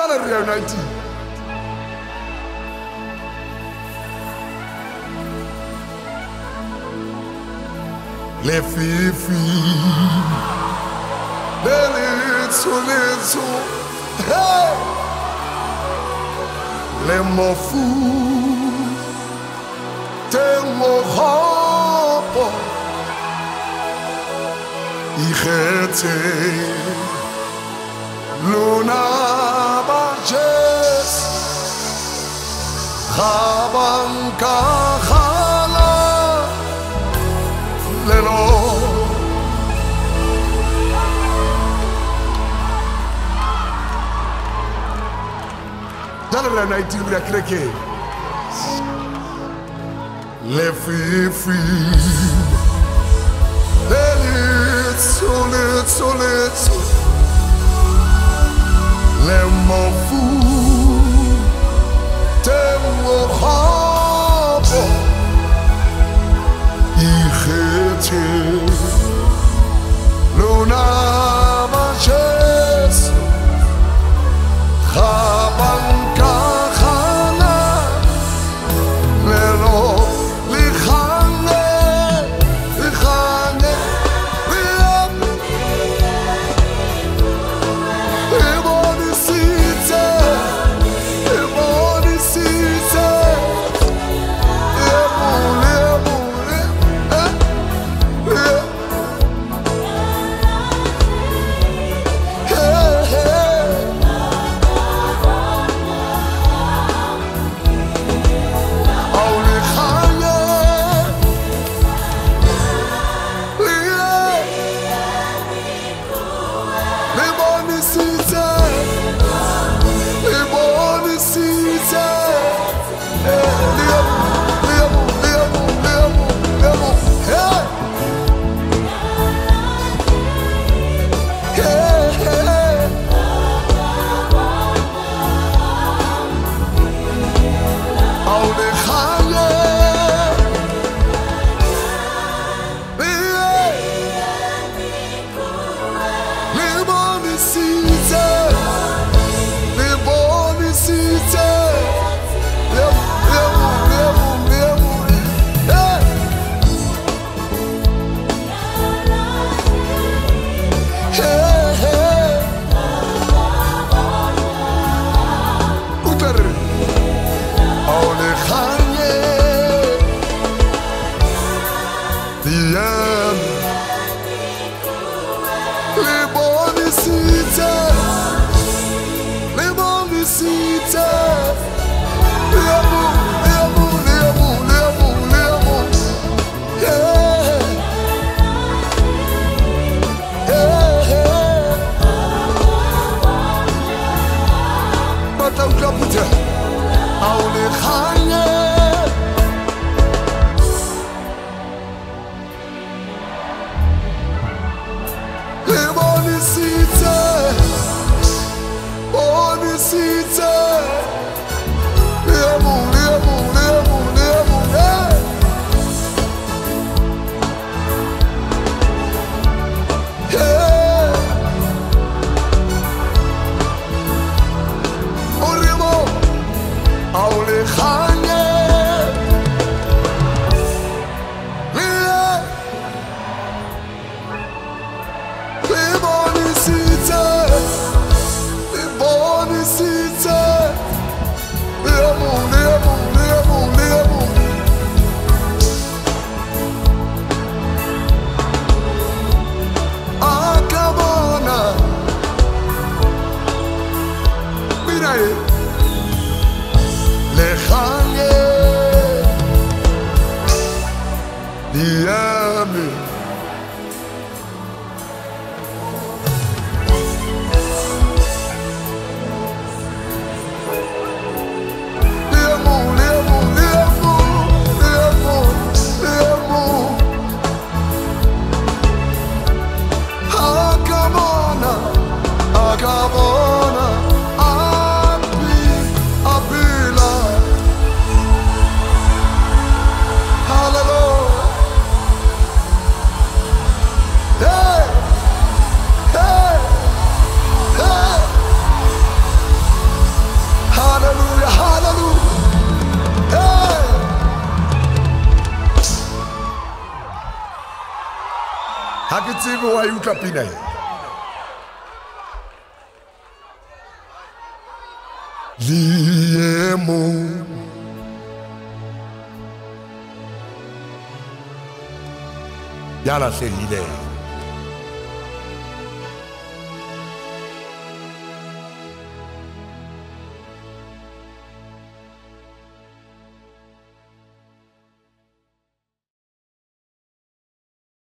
Ghana reunited. Le fifi, le litsu litsu, hey, le mofu, te mohopo, ichete, luna. Le fi fi. seated לך. Ha ke tsebe wa e utlwa pina e liemo. Ya lahlehileng